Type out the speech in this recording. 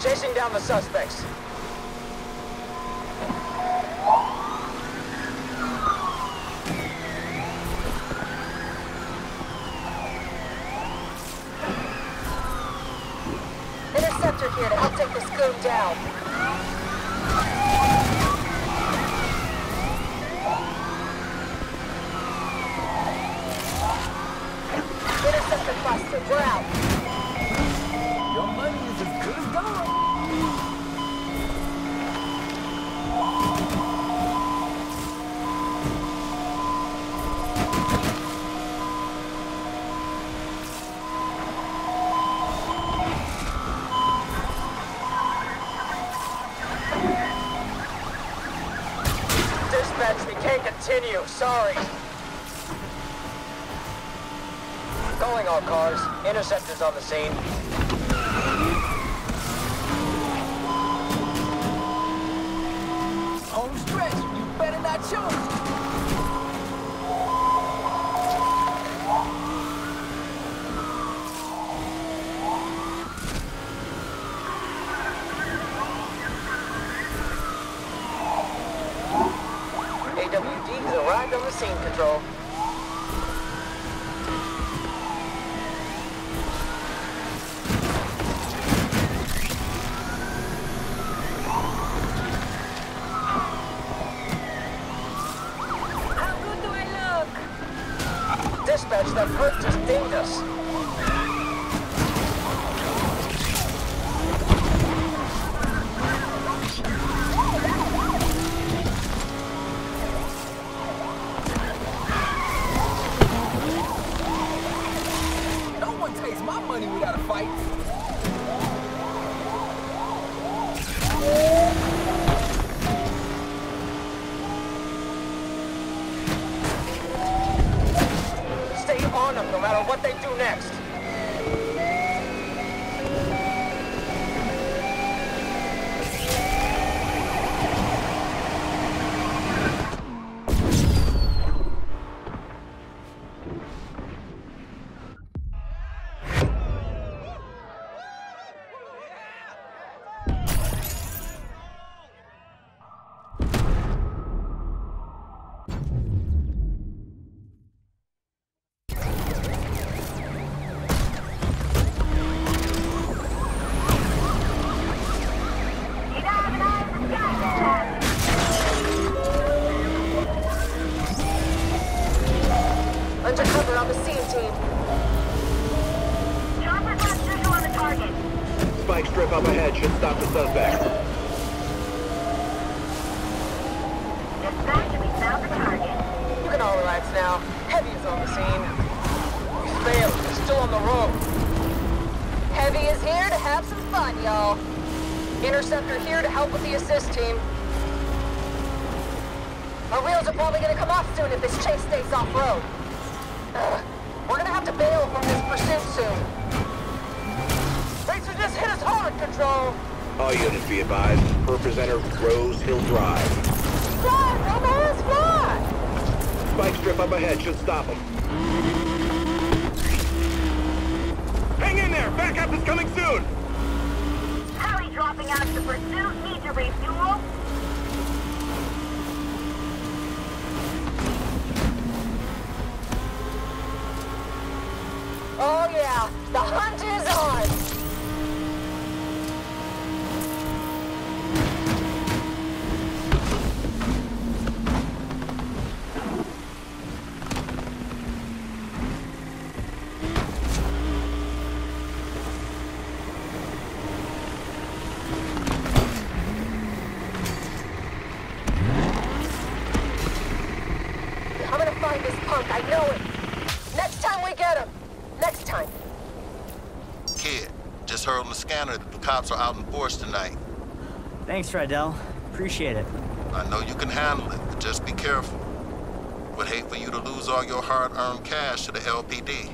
Chasing down the suspects. Interceptor here to help take this goon down. We're out. Your money is as good as gone. Can't continue. Sorry. Calling all cars. Interceptors on the scene. Home stretch, you better not choke. Arrived on scene, Control. How good do I look? Dispatch, that perp just dinged us. Matter what they do next. Should stop the suspect. Dispatch, we found the target. You can all relax now. Heavy is on the scene. We failed. We're still on the road. Heavy is here to have some fun, y'all. Interceptor here to help with the assist team. Our wheels are probably gonna come off soon if this chase stays off-road. All units be advised. Perp is entered Rose Hill Drive. Fly, dumbass, fly! Spike strip up ahead should stop them. Hang in there! Backup is coming soon! Harry dropping out of pursuit. Need find this punk, I know it! Next time we get him! Next time! Kid, just heard on the scanner that the cops are out in force tonight. Thanks, Rydell. Appreciate it. I know you can handle it. The Just be careful. Would hate for you to lose all your hard-earned cash to the LPD.